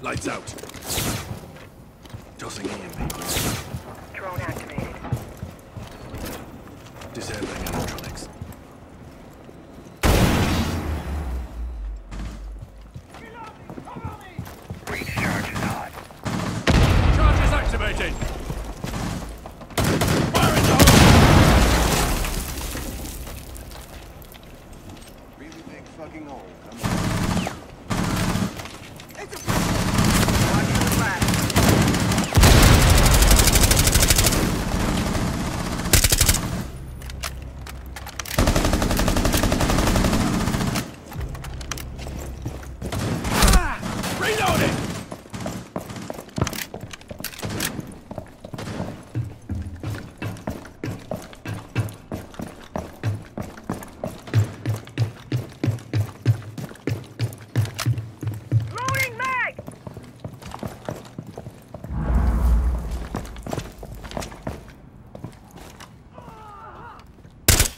Lights out. Tossing EMP. Drone activated. Disabling electronics. Breach charge is hot. Charges activated! Fire in the hole! Really big fucking hole. Reloading!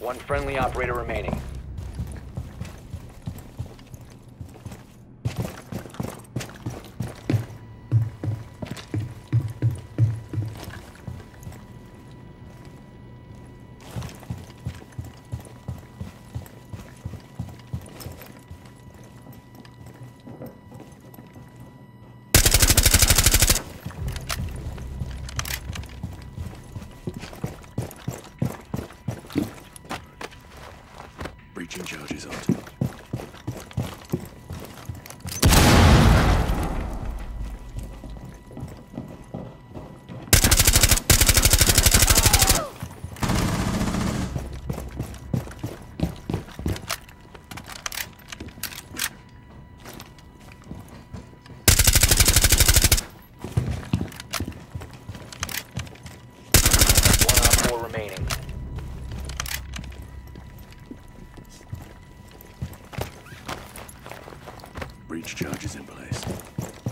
One friendly operator remaining. Breaching charges out. One op four remaining. Breach charges in place.